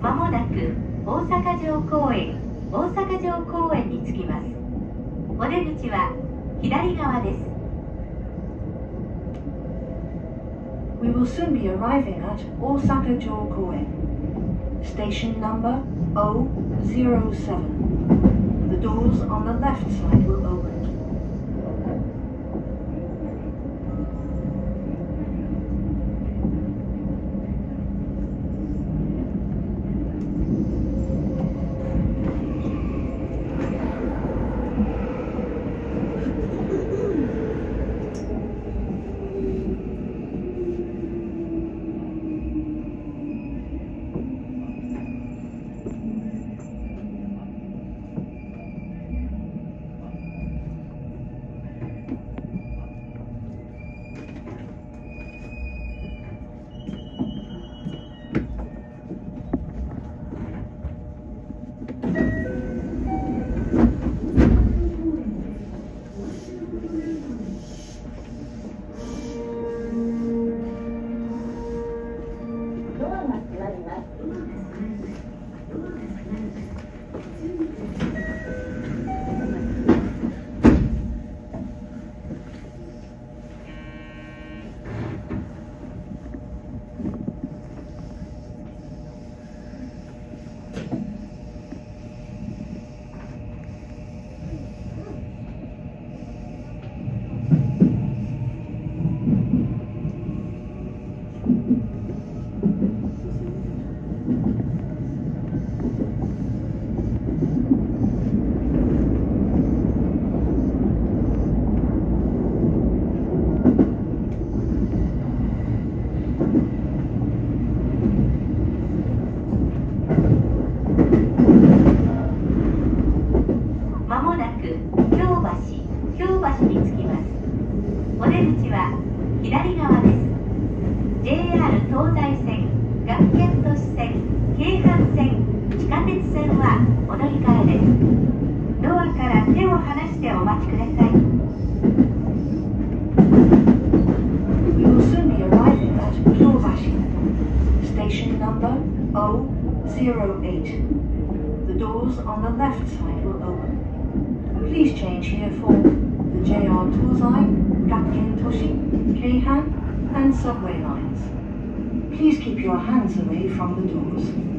まもなく大阪城公園大阪城公園に着きますお出口は左側です We will soon be arriving at Osaka Joe Koen. Station number 007. The doors on the left side will open. mas, gimana? 橋にお出口は左側です。JR 東西線学研都市線京阪線地下鉄線はお乗り換えです。ドアから手を離してお待ちください。JR Tozai, Gakkin Toshi, Keihan, and subway lines. Please keep your hands away from the doors.